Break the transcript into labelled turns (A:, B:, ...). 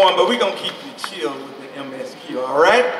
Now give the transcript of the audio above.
A: warm, but we're going to keep you chilled with the MSQ, all right?